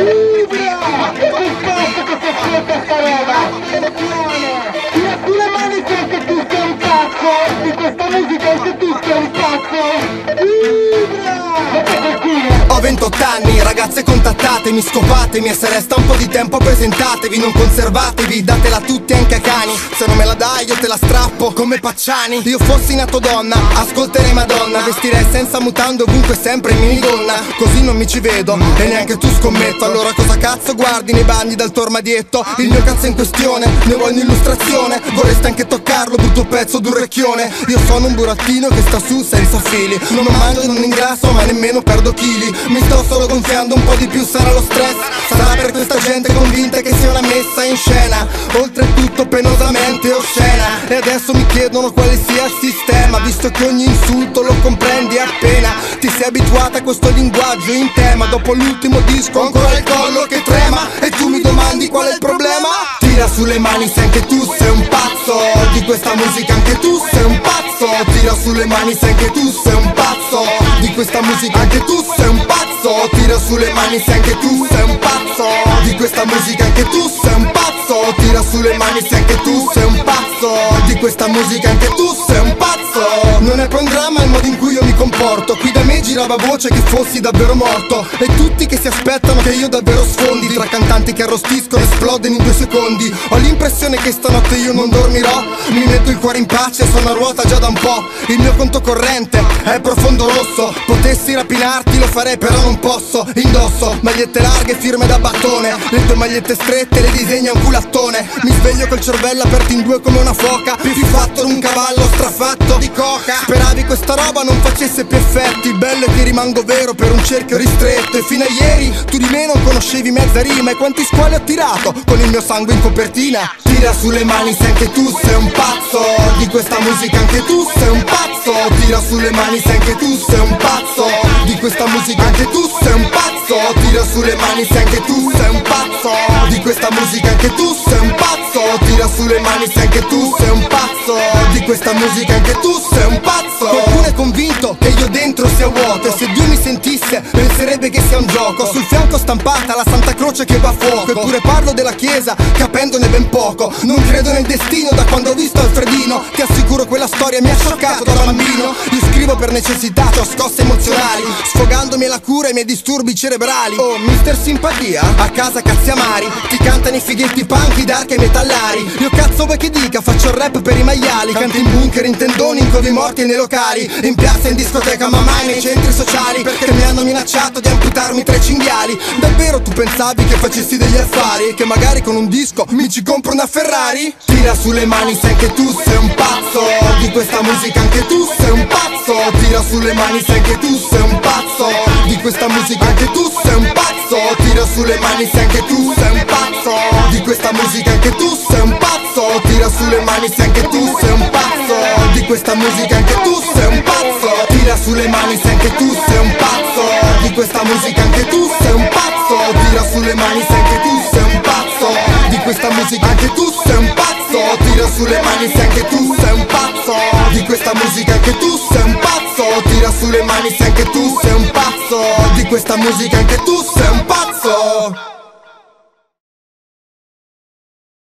Che cazzo che sta roba? È buono! Tira sulle mani se tu sei un pazzo! Di questa! 28 anni, ragazze contattatemi, scopatemi E se resta un po' di tempo presentatevi Non conservatevi, datela a tutti anche a cani. Se non me la dai io te la strappo come Pacciani. Io fossi nato donna, ascolterei Madonna. Vestirei senza mutando ovunque sempre in minidonna Così non mi ci vedo e neanche tu scommetto. Allora cosa cazzo guardi nei bagni dal tormadietto? Il mio cazzo è in questione, ne vuoi un'illustrazione? Vorresti anche toccarlo, pezzo d'urrecchione Io sono un burattino che sta su senza fili. Non mangio, non ingrasso ma nemmeno perdo chili. Mi sto solo gonfiando un po' di più, sarà lo stress. Sarà per questa gente convinta che sia una messa in scena. Oltretutto penosamente oscena. E adesso mi chiedono quale sia il sistema Visto che ogni insulto lo comprendi appena. Ti sei abituata a questo linguaggio in tema. Dopo l'ultimo disco ancora il collo che trema. E tu mi domandi qual è il problema? Tira sulle mani se anche tu sei un pazzo. Di questa musica anche tu sei un pazzo. Tira sulle mani se anche tu sei un pazzo. Di questa musica anche tu sei un pazzo. Tira sulle mani se anche tu sei un pazzo. Di questa musica anche tu sei un pazzo. Tira sulle mani se anche tu sei un pazzo. Di questa musica anche tu sei un pazzo Non è dramma il modo in cui io mi comporto. Qui da me girava voce che fossi davvero morto. E tutti che si aspettano che io davvero sfondi. Tra cantanti che arrostiscono esplodono in due secondi. Ho l'impressione che stanotte io non dormirò. Mi metto il cuore in pace, sono a ruota già da un po' Il mio conto corrente è profondo rosso. Potessi rapinarti lo farei però non posso. Indosso magliette larghe firme da battone. Le tue magliette strette le disegna un culattone. Mi sveglio col cervello aperto in due come una foca. Più fatto un cavallo strafatto di coca Speravi questa roba non facesse più effetti. Bello che rimango vero per un cerchio ristretto. E fino a ieri tu di me non conoscevi mezza rima. E quanti squali ho tirato con il mio sangue in copertina? Tira sulle mani se anche tu sei un pazzo. Di questa musica anche tu sei un pazzo. Tira sulle mani se anche tu sei un pazzo Di questa musica anche tu sei un pazzo. Tira sulle mani se anche tu sei un pazzo. Di questa musica anche tu sei un pazzo. Tira sulle mani se anche tu sei un pazzo. Di questa musica anche tu sei un pazzo. Qualcuno è convinto che io dentro sia vuoto E se Dio sentisse penserebbe che sia un gioco. Sul fianco stampata la Santa Croce che va a fuoco. Eppure parlo della chiesa capendone ben poco. Non credo nel destino da quando ho visto Alfredino. Ti assicuro quella storia mi ha scioccato da bambino. Io scrivo per necessità, ho scosse emozionali. Sfogandomi alla cura i miei disturbi cerebrali. Oh, mister simpatia, a casa cazzi amari Ti cantano i fighetti punk, dark e metallari. Io cazzo vuoi che dica, faccio il rap per i maiali. Canto in bunker, in tendoni, in covi morti e nei locali. In piazza, in discoteca, ma mai nei centri sociali. Perché mi hanno minacciato di amputarmi tre cinghiali. Davvero tu pensavi che facessi degli affari? Che magari con un disco mi ci compro una Ferrari? Tira sulle mani se anche tu sei un pazzo. Di questa musica anche tu sei un pazzo. Tira sulle mani se anche tu sei un pazzo. Di questa musica anche tu sei un pazzo. Tira sulle mani se anche tu sei un pazzo. Di questa musica anche tu sei un pazzo. Tira sulle mani se anche tu sei un pazzo. Di questa musica anche tu sei un pazzo. Tira sulle mani se anche tu sei un pazzo questa musica anche tu sei un pazzo. Tira sulle mani se anche tu sei un pazzo. Di questa musica anche tu sei un pazzo. Tira sulle mani se anche tu sei un pazzo. Di questa musica anche tu sei un pazzo. Tira sulle mani se anche tu sei un pazzo. Di questa musica anche tu sei un pazzo